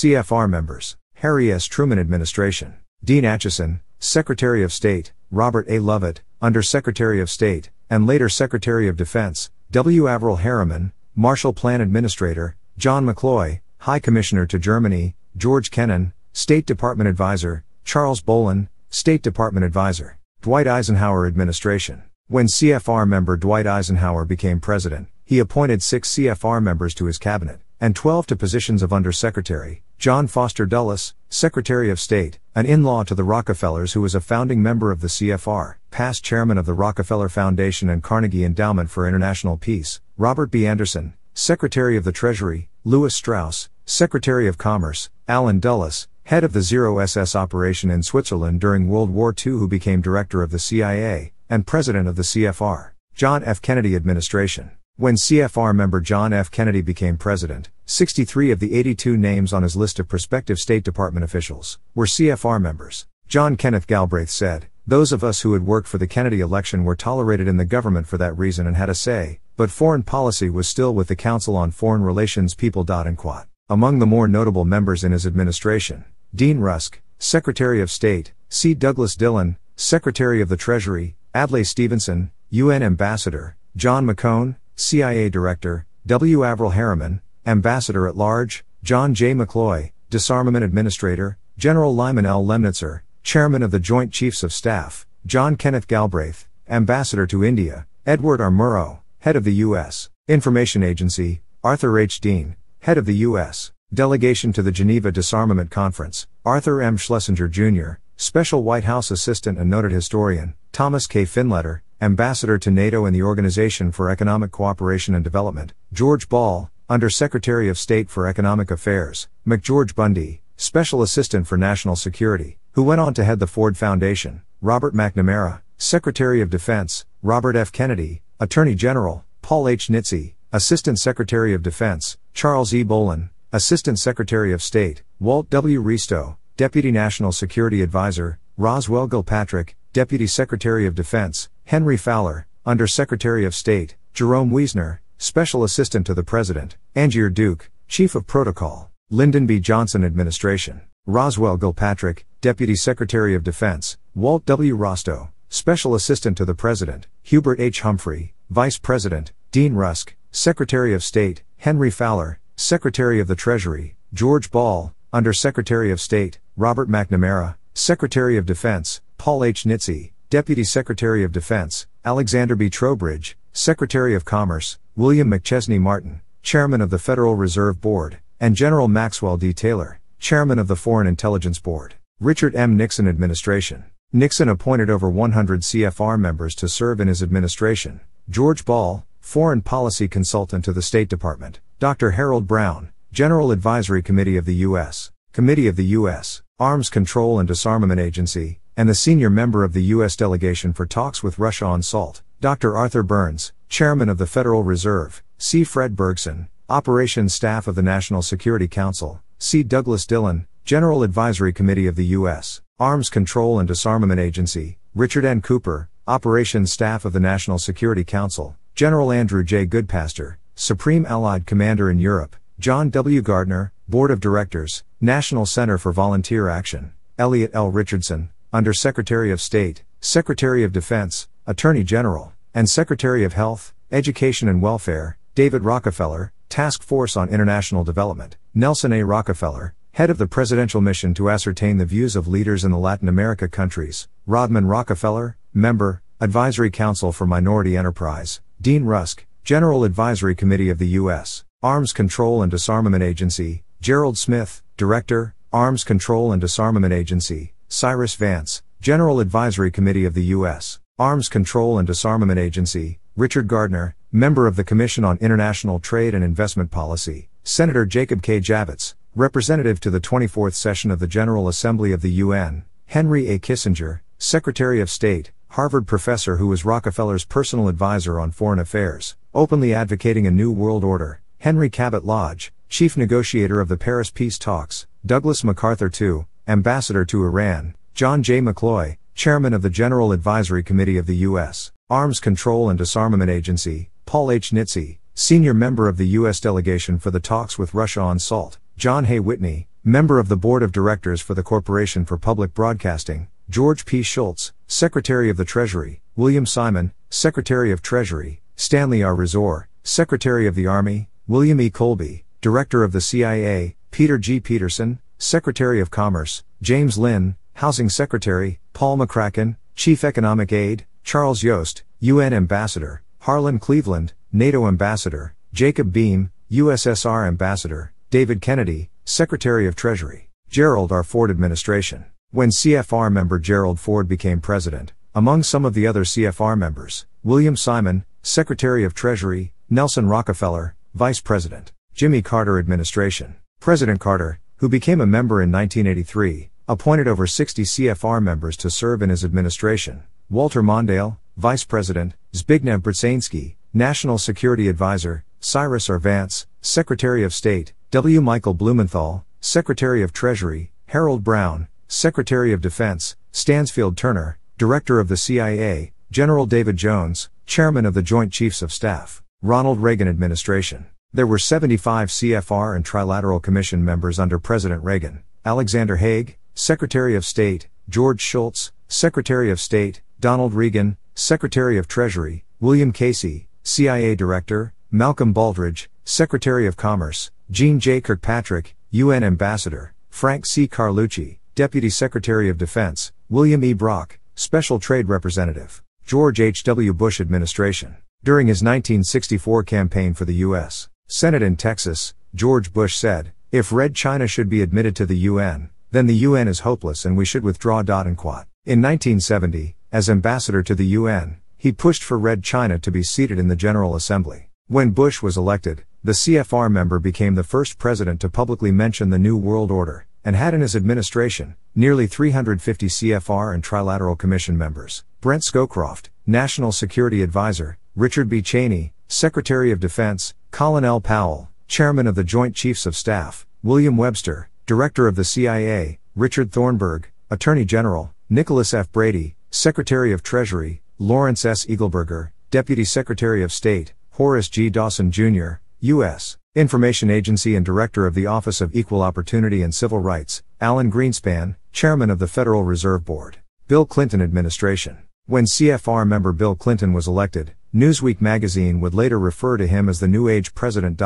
CFR members Harry S. Truman Administration, Dean Acheson, Secretary of State, Robert A. Lovett, Under Secretary of State, and later Secretary of Defense, W. Averell Harriman, Marshall Plan Administrator, John McCloy, High Commissioner to Germany, George Kennan, State Department Advisor, Charles Bohlen, State Department Advisor, Dwight Eisenhower Administration. When CFR member Dwight Eisenhower became president, he appointed six CFR members to his cabinet, and 12 to positions of Undersecretary, John Foster Dulles, Secretary of State, an in-law to the Rockefellers who was a founding member of the CFR, past chairman of the Rockefeller Foundation and Carnegie Endowment for International Peace, Robert B. Anderson, Secretary of the Treasury, Lewis Strauss, Secretary of Commerce, Allen Dulles, head of the Zero SS operation in Switzerland during World War II who became director of the CIA, and president of the CFR, John F. Kennedy administration. When CFR member John F. Kennedy became president, 63 of the 82 names on his list of prospective State Department officials were CFR members. John Kenneth Galbraith said, Those of us who had worked for the Kennedy election were tolerated in the government for that reason and had a say, but foreign policy was still with the Council on Foreign Relations people. And quote. Among the more notable members in his administration, Dean Rusk, Secretary of State, C. Douglas Dillon, Secretary of the Treasury, Adlai Stevenson, UN Ambassador, John McCone, CIA Director, W. Averell Harriman, Ambassador at Large, John J. McCloy, Disarmament Administrator, General Lyman L. Lemnitzer, Chairman of the Joint Chiefs of Staff, John Kenneth Galbraith, Ambassador to India, Edward R. Murrow, Head of the U.S. Information Agency, Arthur H. Dean, Head of the U.S. Delegation to the Geneva Disarmament Conference, Arthur M. Schlesinger Jr., Special White House Assistant and noted historian, Thomas K. Finletter, Ambassador to NATO and the Organization for Economic Cooperation and Development, George Ball, Under Secretary of State for Economic Affairs, McGeorge Bundy, Special Assistant for National Security, who went on to head the Ford Foundation, Robert McNamara, Secretary of Defense, Robert F. Kennedy, Attorney General, Paul H. Nitze, Assistant Secretary of Defense, Charles E. Bohlen, Assistant Secretary of State, Walt W. Rostow, Deputy National Security Advisor, Roswell Gilpatric, Deputy Secretary of Defense, Henry Fowler, Under Secretary of State, Jerome Wiesner, Special Assistant to the President, Angier Duke, Chief of Protocol, Lyndon B. Johnson Administration, Roswell Gilpatric, Deputy Secretary of Defense, Walt W. Rostow, Special Assistant to the President, Hubert H. Humphrey, Vice President, Dean Rusk, Secretary of State, Henry Fowler, Secretary of the Treasury, George Ball, Under Secretary of State, Robert McNamara, Secretary of Defense, Paul H. Nitze, Deputy Secretary of Defense, Alexander B. Trowbridge, Secretary of Commerce, William McChesney Martin, Chairman of the Federal Reserve Board, and General Maxwell D. Taylor, Chairman of the Foreign Intelligence Board. Richard M. Nixon Administration. Nixon appointed over 100 CFR members to serve in his administration. George Ball, Foreign Policy Consultant to the State Department. Dr. Harold Brown, General Advisory Committee of the U.S. Committee of the U.S. Arms Control and Disarmament Agency, and the senior member of the U.S. delegation for talks with Russia on SALT, Dr. Arthur Burns, Chairman of the Federal Reserve, C. Fred Bergsten, Operations Staff of the National Security Council, C. Douglas Dillon, General Advisory Committee of the U.S. Arms Control and Disarmament Agency, Richard N. Cooper, Operations Staff of the National Security Council, General Andrew J. Goodpaster, Supreme Allied Commander in Europe, John W. Gardner, Board of Directors, National Center for Volunteer Action, Elliot L. Richardson, under Secretary of State, Secretary of Defense, Attorney General, and Secretary of Health, Education and Welfare, David Rockefeller, Task Force on International Development, Nelson A. Rockefeller, head of the presidential mission to ascertain the views of leaders in the Latin America countries, Rodman Rockefeller, member, Advisory Council for Minority Enterprise, Dean Rusk, General Advisory Committee of the U.S. Arms Control and Disarmament Agency, Gerald Smith, Director, Arms Control and Disarmament Agency, Cyrus Vance, General Advisory Committee of the U.S. Arms Control and Disarmament Agency, Richard Gardner, Member of the Commission on International Trade and Investment Policy, Senator Jacob K. Javits, Representative to the 24th Session of the General Assembly of the UN, Henry A. Kissinger, Secretary of State, Harvard professor who was Rockefeller's personal advisor on foreign affairs, openly advocating a new world order, Henry Cabot Lodge, Chief Negotiator of the Paris Peace Talks, Douglas MacArthur II, Ambassador to Iran, John J. McCloy, Chairman of the General Advisory Committee of the U.S. Arms Control and Disarmament Agency, Paul H. Nitze, Senior Member of the U.S. Delegation for the Talks with Russia on SALT, John Hay Whitney, Member of the Board of Directors for the Corporation for Public Broadcasting, George P. Shultz, Secretary of the Treasury, William Simon, Secretary of Treasury, Stanley R. Resor, Secretary of the Army, William E. Colby, Director of the CIA, Peter G. Peterson, Secretary of Commerce, James Lynn, Housing Secretary, Paul McCracken, Chief Economic Aide, Charles Yost, UN Ambassador, Harlan Cleveland, NATO Ambassador, Jacob Beam, USSR Ambassador, David Kennedy, Secretary of Treasury, Gerald R. Ford Administration. When CFR member Gerald Ford became president, among some of the other CFR members, William Simon, Secretary of Treasury, Nelson Rockefeller, Vice President, Jimmy Carter Administration. President Carter, who became a member in 1983, appointed over 60 CFR members to serve in his administration. Walter Mondale, Vice President, Zbigniew Brzezinski, National Security Advisor, Cyrus R. Vance, Secretary of State, W. Michael Blumenthal, Secretary of Treasury, Harold Brown, Secretary of Defense, Stansfield Turner, Director of the CIA, General David Jones, Chairman of the Joint Chiefs of Staff, Ronald Reagan Administration. There were 75 CFR and Trilateral Commission members under President Reagan, Alexander Haig, Secretary of State, George Shultz, Secretary of State, Donald Regan, Secretary of Treasury, William Casey, CIA Director, Malcolm Baldrige, Secretary of Commerce, Jeane J. Kirkpatrick, UN Ambassador, Frank C. Carlucci, Deputy Secretary of Defense, William E. Brock, Special Trade Representative, George H. W. Bush Administration. During his 1964 campaign for the U.S. Senate in Texas, George Bush said, If Red China should be admitted to the UN, then the UN is hopeless and we should withdraw. And quote. In 1970, as ambassador to the UN, he pushed for Red China to be seated in the General Assembly. When Bush was elected, the CFR member became the first president to publicly mention the New World Order, and had in his administration nearly 350 CFR and Trilateral Commission members. Brent Scowcroft, National Security Advisor, Richard B. Cheney, Secretary of Defense, Colin L. Powell, Chairman of the Joint Chiefs of Staff, William Webster, Director of the CIA, Richard Thornburgh, Attorney General, Nicholas F. Brady, Secretary of Treasury, Lawrence S. Eagleburger, Deputy Secretary of State, Horace G. Dawson, Jr., U.S. Information Agency and Director of the Office of Equal Opportunity and Civil Rights, Alan Greenspan, Chairman of the Federal Reserve Board, Bill Clinton Administration. When CFR member Bill Clinton was elected, Newsweek magazine would later refer to him as the New Age President.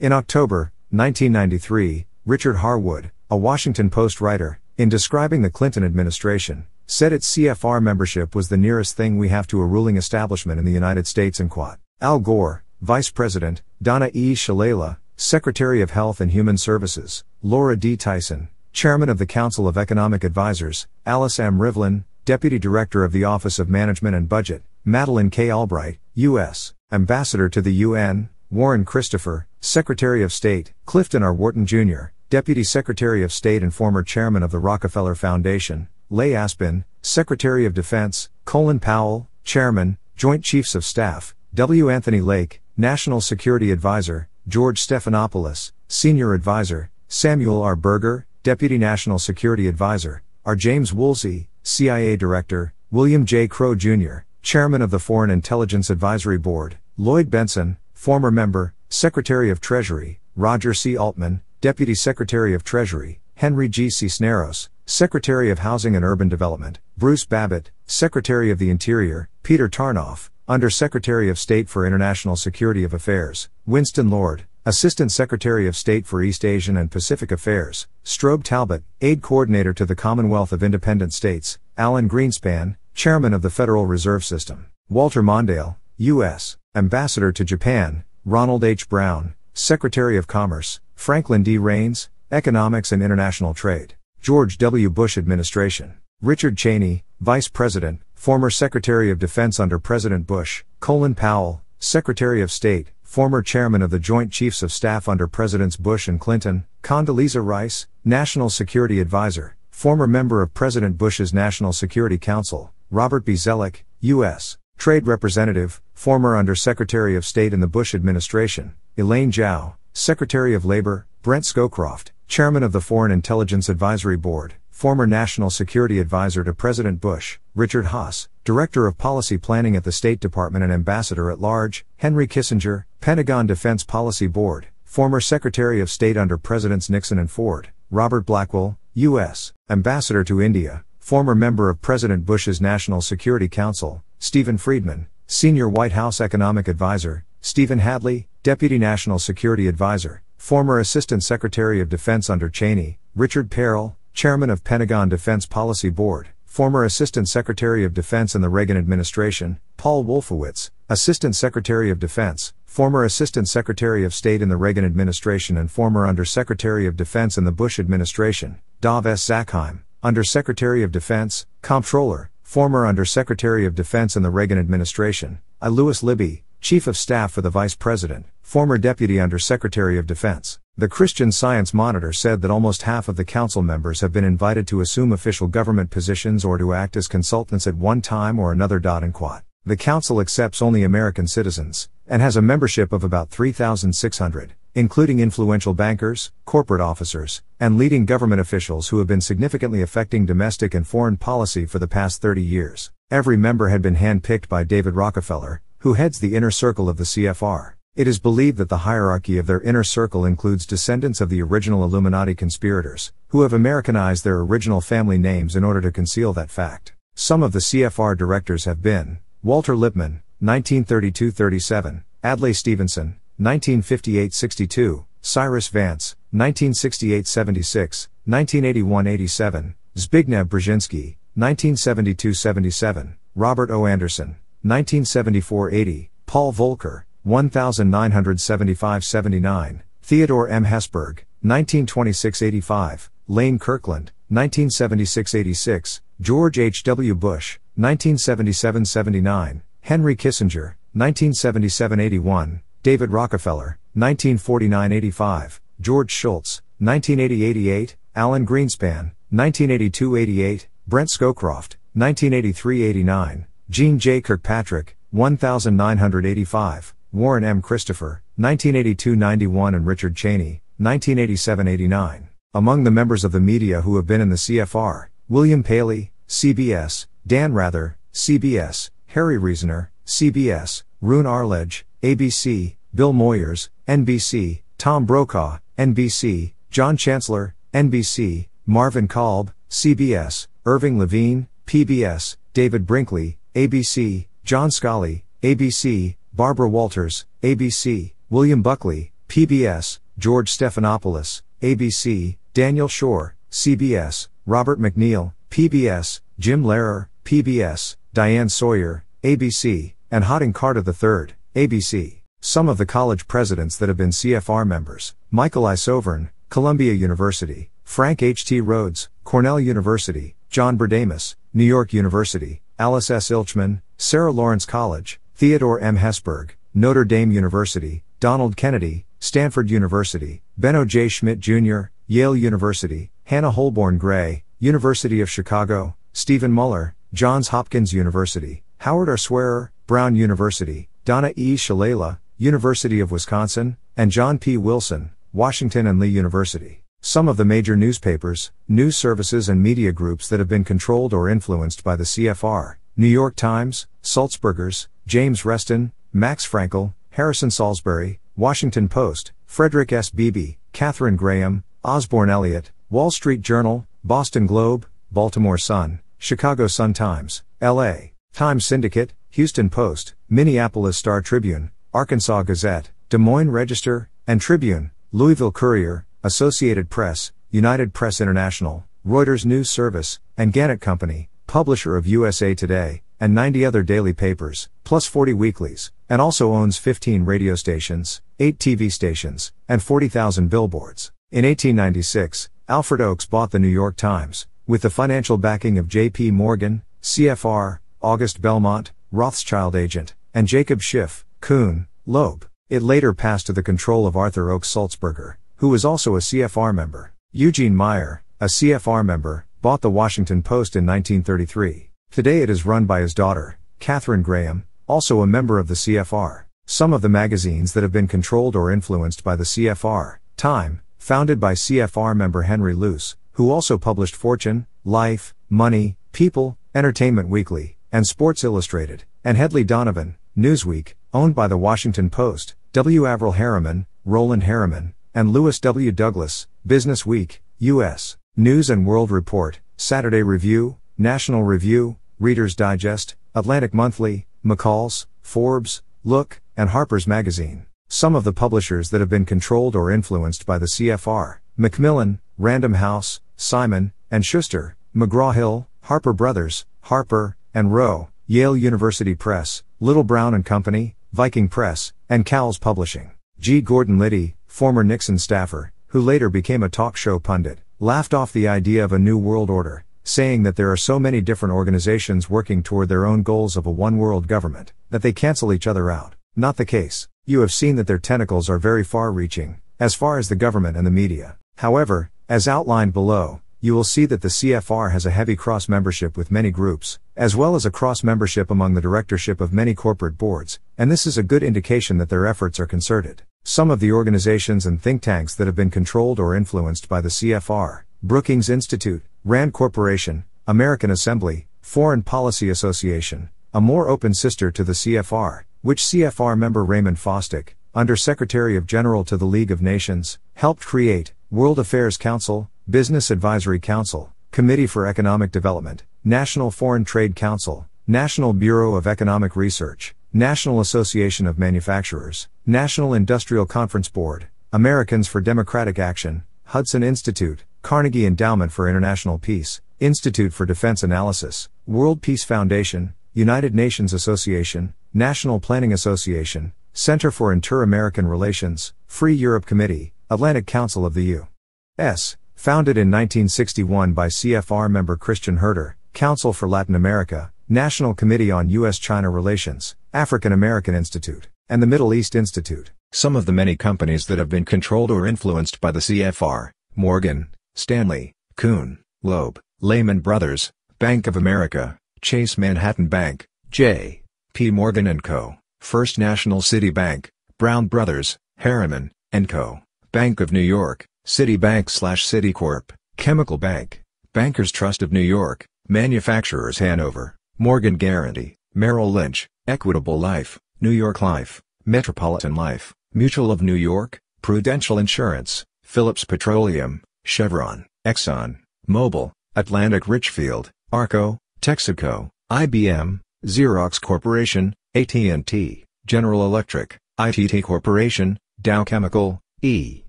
In October 1993, Richard Harwood, a Washington Post writer, in describing the Clinton administration, said its CFR membership was the nearest thing we have to a ruling establishment in the United States and quote. Al Gore, Vice President, Donna E. Shalala, Secretary of Health and Human Services, Laura D. Tyson, Chairman of the Council of Economic Advisers, Alice M. Rivlin, Deputy Director of the Office of Management and Budget, Madeleine K. Albright, U.S. Ambassador to the UN, Warren Christopher, Secretary of State, Clifton R. Wharton Jr., Deputy Secretary of State and former Chairman of the Rockefeller Foundation, Leigh Aspin, Secretary of Defense, Colin Powell, Chairman, Joint Chiefs of Staff, W. Anthony Lake, National Security Advisor, George Stephanopoulos, Senior Advisor, Samuel R. Berger, Deputy National Security Advisor, R. James Woolsey, CIA Director, William J. Crowe Jr., Chairman of the Foreign Intelligence Advisory Board, Lloyd Bentsen, former member, Secretary of Treasury, Roger C. Altman, Deputy Secretary of Treasury, Henry G. Cisneros, Secretary of Housing and Urban Development, Bruce Babbitt, Secretary of the Interior, Peter Tarnoff, Under Secretary of State for International Security of Affairs, Winston Lord, Assistant Secretary of State for East Asian and Pacific Affairs, Strobe Talbott, Aid Coordinator to the Commonwealth of Independent States, Alan Greenspan, Chairman of the Federal Reserve System, Walter Mondale, U.S. Ambassador to Japan, Ronald H. Brown, Secretary of Commerce, Franklin D. Raines, Economics and International Trade. George W. Bush Administration. Richard Cheney, Vice President, former Secretary of Defense under President Bush, Colin Powell, Secretary of State, former Chairman of the Joint Chiefs of Staff under Presidents Bush and Clinton, Condoleezza Rice, National Security Advisor, former member of President Bush's National Security Council, Robert B. Zoellick, U.S. Trade Representative, former Under Secretary of State in the Bush administration, Elaine Chao, Secretary of Labor, Brent Scowcroft, Chairman of the Foreign Intelligence Advisory Board, former National Security Advisor to President Bush, Richard Haass, Director of Policy Planning at the State Department and Ambassador at Large, Henry Kissinger, Pentagon Defense Policy Board, former Secretary of State under Presidents Nixon and Ford, Robert Blackwill, U.S. Ambassador to India, former member of President Bush's National Security Council, Stephen Friedman, Senior White House Economic Advisor, Stephen Hadley, Deputy National Security Advisor, former Assistant Secretary of Defense under Cheney, Richard Perle, Chairman of Pentagon Defense Policy Board, former Assistant Secretary of Defense in the Reagan administration, Paul Wolfowitz, Assistant Secretary of Defense, former Assistant Secretary of State in the Reagan administration and former Undersecretary of Defense in the Bush administration, Dov S. Zakheim, Undersecretary of Defense, Comptroller, former Undersecretary of Defense in the Reagan administration, I. Lewis Libby, Chief of Staff for the Vice President, former Deputy Undersecretary of Defense. The Christian Science Monitor said that almost half of the council members have been invited to assume official government positions or to act as consultants at one time or another. And quote. The council accepts only American citizens, and has a membership of about 3,600, including influential bankers, corporate officers, and leading government officials who have been significantly affecting domestic and foreign policy for the past 30 years. Every member had been handpicked by David Rockefeller, who heads the inner circle of the CFR. It is believed that the hierarchy of their inner circle includes descendants of the original Illuminati conspirators, who have Americanized their original family names in order to conceal that fact. Some of the CFR directors have been Walter Lippmann, 1932 37, Adlai Stevenson, 1958 62, Cyrus Vance, 1968 76, 1981 87, Zbigniew Brzezinski, 1972 77, Robert O. Anderson, 1974 80, Paul Volcker, 1975 79, Theodore M. Hesburgh, 1926 85, Lane Kirkland, 1976 86, George H. W. Bush, 1977 79, Henry Kissinger, 1977 81, David Rockefeller, 1949 85, George Shultz, 1980 88, Alan Greenspan, 1982 88, Brent Scowcroft, 1983 89, Jeane J. Kirkpatrick, 1985, Warren M. Christopher, 1982 91, and Richard Cheney, 1987 89. Among the members of the media who have been in the CFR, William Paley, CBS, Dan Rather, CBS, Harry Reasoner, CBS, Roone Arledge, ABC, Bill Moyers, NBC, Tom Brokaw, NBC, John Chancellor, NBC, Marvin Kalb, CBS, Irving Levine, PBS, David Brinkley, ABC, John Scully, ABC, Barbara Walters, ABC, William Buckley, PBS, George Stephanopoulos, ABC, Daniel Schorr, CBS, Robert MacNeil, PBS, Jim Lehrer, PBS, Diane Sawyer, ABC, and Hodding Carter III, ABC. Some of the college presidents that have been CFR members Michael I. Sovern, Columbia University, Frank H. T. Rhodes, Cornell University, John Brademas, New York University, Alice S. Ilchman, Sarah Lawrence College, Theodore M. Hesburgh, Notre Dame University, Donald Kennedy, Stanford University, Benno J. Schmidt Jr., Yale University, Hannah Holborn Gray, University of Chicago, Stephen Muller, Johns Hopkins University, Howard R. Swearer, Brown University, Donna E. Shalala, University of Wisconsin, and John P. Wilson, Washington and Lee University. Some of the major newspapers, news services, and media groups that have been controlled or influenced by the CFR New York Times, Sulzberger's, James Reston, Max Frankel, Harrison Salisbury, Washington Post, Frederick S. Beebe, Katharine Graham, Osborne Elliott, Wall Street Journal, Boston Globe, Baltimore Sun, Chicago Sun Times, LA Times Syndicate, Houston Post, Minneapolis Star Tribune, Arkansas Gazette, Des Moines Register, and Tribune, Louisville Courier, Associated Press, United Press International, Reuters News Service, and Gannett Company, publisher of USA Today, and 90 other daily papers, plus 40 weeklies, and also owns 15 radio stations, 8 TV stations, and 40,000 billboards. In 1896, Alfred Oakes bought the New York Times, with the financial backing of J.P. Morgan, CFR, August Belmont, Rothschild agent, and Jacob Schiff, Kuhn, Loeb. It later passed to the control of Arthur Oakes Sulzberger, who was also a CFR member. Eugene Meyer, a CFR member, bought the Washington Post in 1933. Today it is run by his daughter, Katharine Graham, also a member of the CFR. Some of the magazines that have been controlled or influenced by the CFR, Time, founded by CFR member Henry Luce, who also published Fortune, Life, Money, People, Entertainment Weekly, and Sports Illustrated, and Hedley Donovan, Newsweek, owned by the Washington Post, W. Averell Harriman, Roland Harriman, and Lewis W. Douglas, Business Week, U.S. News and World Report, Saturday Review, National Review, Reader's Digest, Atlantic Monthly, McCall's, Forbes, Look, and Harper's Magazine. Some of the publishers that have been controlled or influenced by the CFR Macmillan, Random House, Simon, and Schuster, McGraw Hill, Harper Brothers, Harper, and Row, Yale University Press, Little Brown and Company, Viking Press, and Cowles Publishing. G. Gordon Liddy, former Nixon staffer, who later became a talk show pundit, laughed off the idea of a new world order, saying that there are so many different organizations working toward their own goals of a one world government, that they cancel each other out. Not the case. You have seen that their tentacles are very far reaching, as far as the government and the media. However, as outlined below, you will see that the CFR has a heavy cross membership with many groups, as well as a cross membership among the directorship of many corporate boards, and this is a good indication that their efforts are concerted. Some of the organizations and think tanks that have been controlled or influenced by the CFR Brookings Institute, RAND Corporation, American Assembly, Foreign Policy Association, a more open sister to the CFR, which CFR member Raymond Fosdick, Under Secretary of General to the League of Nations, helped create, World Affairs Council, Business Advisory Council, Committee for Economic Development, National Foreign Trade Council, National Bureau of Economic Research, National Association of Manufacturers, National Industrial Conference Board, Americans for Democratic Action, Hudson Institute, Carnegie Endowment for International Peace, Institute for Defense Analysis, World Peace Foundation, United Nations Association, National Planning Association, Center for Inter-American Relations, Free Europe Committee, Atlantic Council of the U.S. Founded in 1961 by CFR member Christian Herter, Council for Latin America, National Committee on U.S.-China Relations, African American Institute, and the Middle East Institute. Some of the many companies that have been controlled or influenced by the CFR, Morgan, Stanley, Kuhn, Loeb, Lehman Brothers, Bank of America, Chase Manhattan Bank, J. P. Morgan & Co., First National City Bank, Brown Brothers, Harriman, & Co., Bank of New York, Citibank slash Citicorp, Chemical Bank, Bankers Trust of New York, Manufacturers Hanover, Morgan Guaranty, Merrill Lynch, Equitable Life, New York Life, Metropolitan Life, Mutual of New York, Prudential Insurance, Phillips Petroleum, Chevron, Exxon, Mobil, Atlantic Richfield, Arco, Texaco, IBM, Xerox Corporation, AT&T, General Electric, ITT Corporation, Dow Chemical, E.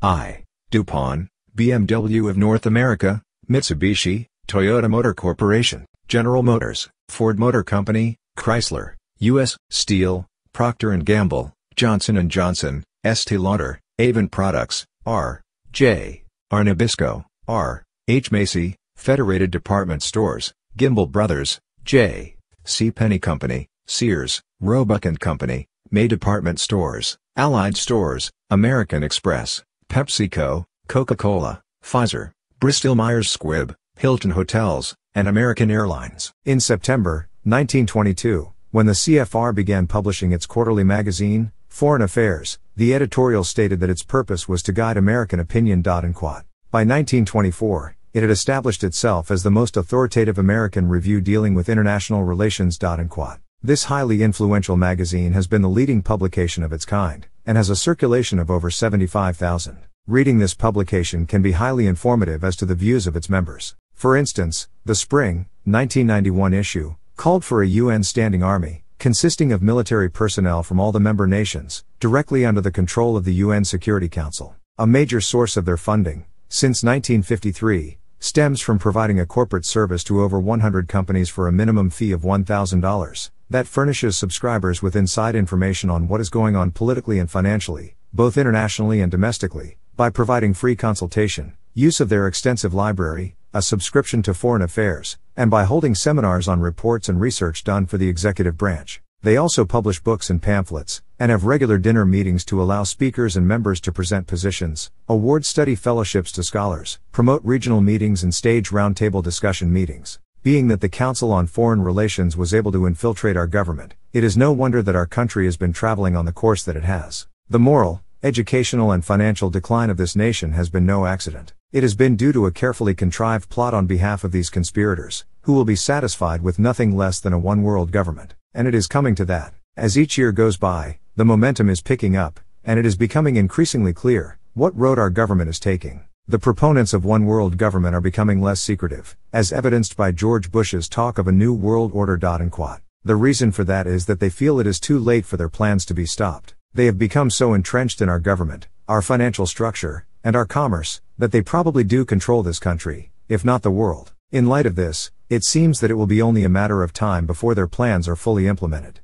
I. DuPont, BMW of North America, Mitsubishi, Toyota Motor Corporation, General Motors, Ford Motor Company, Chrysler, U.S. Steel, Procter & Gamble, Johnson & Johnson, Estee Lauder, Avon Products, R. J. R. Nabisco, R. H. Macy, Federated Department Stores, Gimbel Brothers, J. C. Penney Company, Sears, Roebuck & Company, May Department Stores, Allied Stores, American Express, PepsiCo, Coca-Cola, Pfizer, Bristol-Myers Squibb, Hilton Hotels, and American Airlines. In September 1922, when the CFR began publishing its quarterly magazine, Foreign Affairs, the editorial stated that its purpose was to guide American opinion. Quote. By 1924, it had established itself as the most authoritative American review dealing with international relations. Quote. This highly influential magazine has been the leading publication of its kind, and has a circulation of over 75,000. Reading this publication can be highly informative as to the views of its members. For instance, the spring, 1991 issue, called for a UN standing army, consisting of military personnel from all the member nations, directly under the control of the UN Security Council. A major source of their funding, since 1953, stems from providing a corporate service to over 100 companies for a minimum fee of $1,000 that furnishes subscribers with inside information on what is going on politically and financially, both internationally and domestically, by providing free consultation, use of their extensive library, a subscription to foreign affairs, and by holding seminars on reports and research done for the executive branch. They also publish books and pamphlets, and have regular dinner meetings to allow speakers and members to present positions, award study fellowships to scholars, promote regional meetings and stage roundtable discussion meetings. Being that the Council on Foreign Relations was able to infiltrate our government, it is no wonder that our country has been traveling on the course that it has. The moral, educational, and financial decline of this nation has been no accident. It has been due to a carefully contrived plot on behalf of these conspirators, who will be satisfied with nothing less than a one world government. And it is coming to that. As each year goes by, the momentum is picking up, and it is becoming increasingly clear what road our government is taking. The proponents of one world government are becoming less secretive, as evidenced by George Bush's talk of a new world order. And quote. The reason for that is that they feel it is too late for their plans to be stopped. They have become so entrenched in our government, our financial structure, and our commerce, that they probably do control this country, if not the world. In light of this, it seems that it will be only a matter of time before their plans are fully implemented.